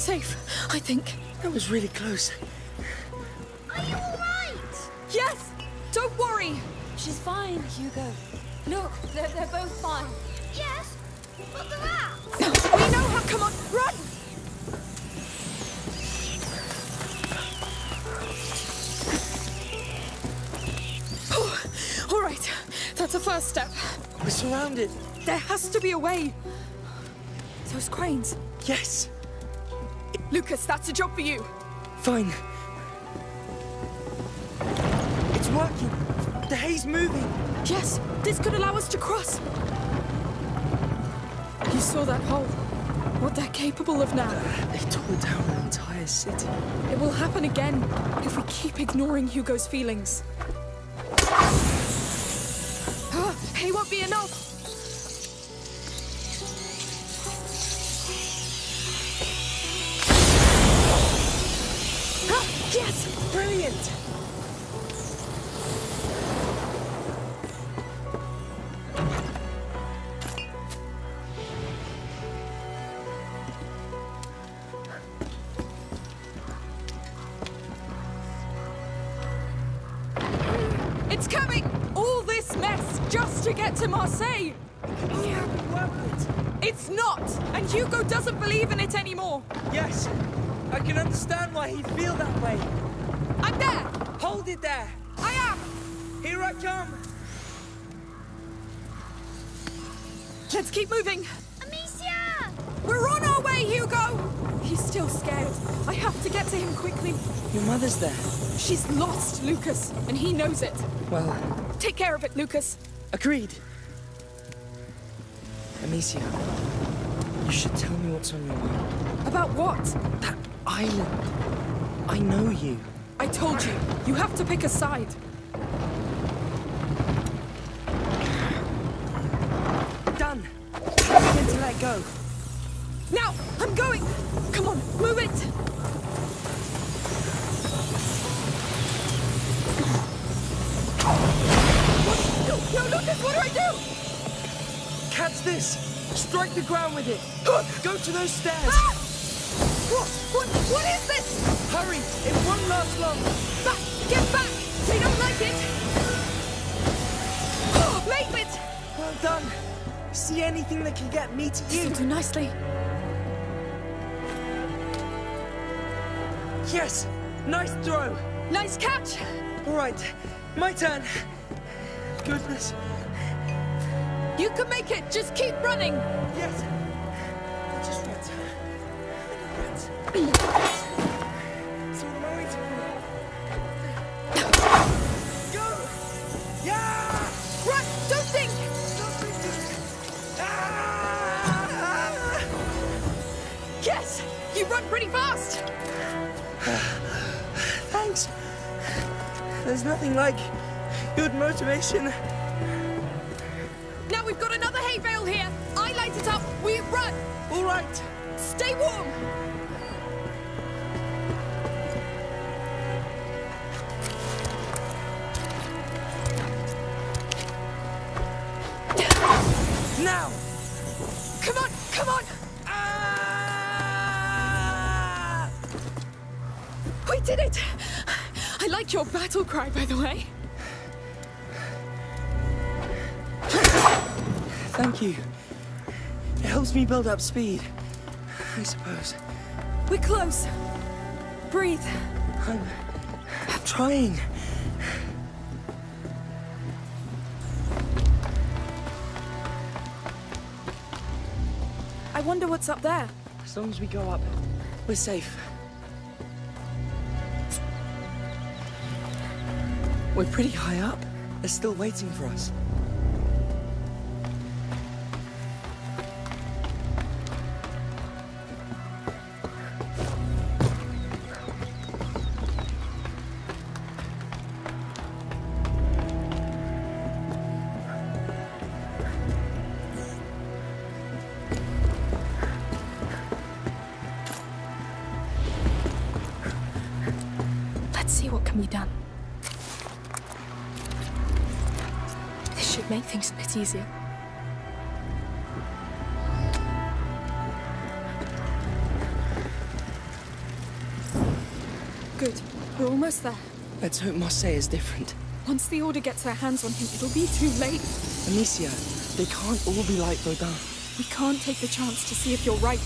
We're, we're safe, I think. That was really close. Are you alright? Yes! Don't worry! She's fine, Hugo. Look, they're, they're both fine. Yes, but the rats. We know how. Come on, run! Oh, all right, that's a first step. We're surrounded. There has to be a way. Those cranes. Yes. Lucas, that's a job for you. Fine. It's working. The hay's moving. Yes, this could allow us to cross. You saw that hole. What they're capable of now. They tore down an entire city. It will happen again if we keep ignoring Hugo's feelings. Ah, He won't be enough. Yes! Brilliant! It's coming! All this mess just to get to Marseille! It's not! And Hugo doesn't believe in it anymore! Yes! I can understand why he'd feel that way. I'm there! Hold it there! I am! Here I come! Let's keep moving! Amicia! We're on our way, Hugo! He's still scared. I have to get to him quickly. Your mother's there. She's lost, Lucas, and he knows it. Well, Take care of it, Lucas. agreed. Amicia, you should tell me what's on your mind. About what? That island. I know you. I told you, you have to pick a side. Done. Going to let go. Now, I'm going! Come on, move it! What? No, no, Lucas, what do I do? Catch this. Strike the ground with it. Go to those stairs. Ah! What, what, what is this? Hurry. It won't last long. Back, get back! They don't like it! Oh, leave it! Well done. See anything that can get me to you? You do nicely. Yes. Nice throw. Nice catch! All right. My turn. Goodness. You can make it, just keep running! Yes. I just went. I know that. So what am I waiting for? Go! Yeah! Run! Don't think! Ah! Yes! You run pretty fast! Thanks. There's nothing like good motivation. Now we've got another hay bale here. I light it up. We run. All right. Stay warm. Now. Come on, come on. Ah! We did it. I like your battle cry, by the way. Thank you. It helps me build up speed. I suppose. We're close. Breathe. I'm, I'm trying. I wonder what's up there. As long as we go up, we're safe. We're pretty high up. They're still waiting for us. can be done. This should make things a bit easier. Good. We're almost there. Let's hope Marseille is different. Once the Order gets their hands on him, it'll be too late. Amicia, they can't all be like Rodin. We can't take the chance to see if you're right.